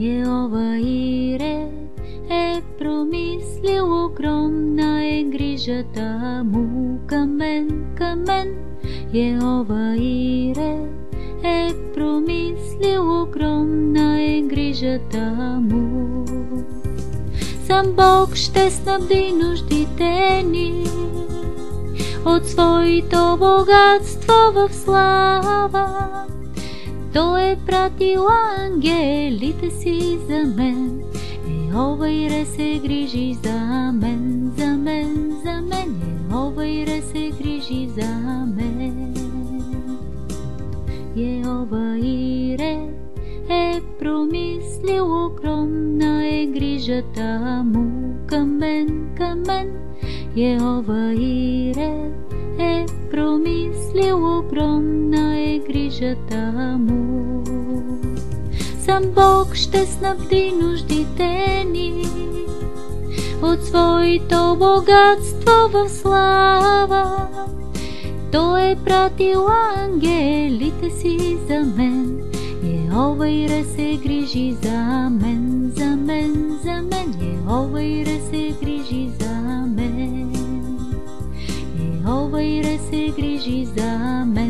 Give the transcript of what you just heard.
Йehova Ире е промислил огромна е грижата му към мен, към мен. Йehova Ире е промислил огромна е грижата му. Сам Бог ще снабди нуждите ни от своето богатство в слава. Той е пратил ангелите си за мен. Ехова Ире се грижи за мен, за мен, за мен. Ехова Ире се грижи за мен. Ехова Ире е промислил огромна е грижата му към мен, към мен. Ехова Ире е промислил огромна грижата му. Сам Бог ще снабди нуждите ни от своето богатство в слава. Той е пратил ангелите си за мен. Ехова Ире се грижи за мен, за мен, за мен. Ехова Ире се грижи за мен. Ехова Ире се грижи за мен.